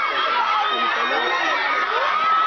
con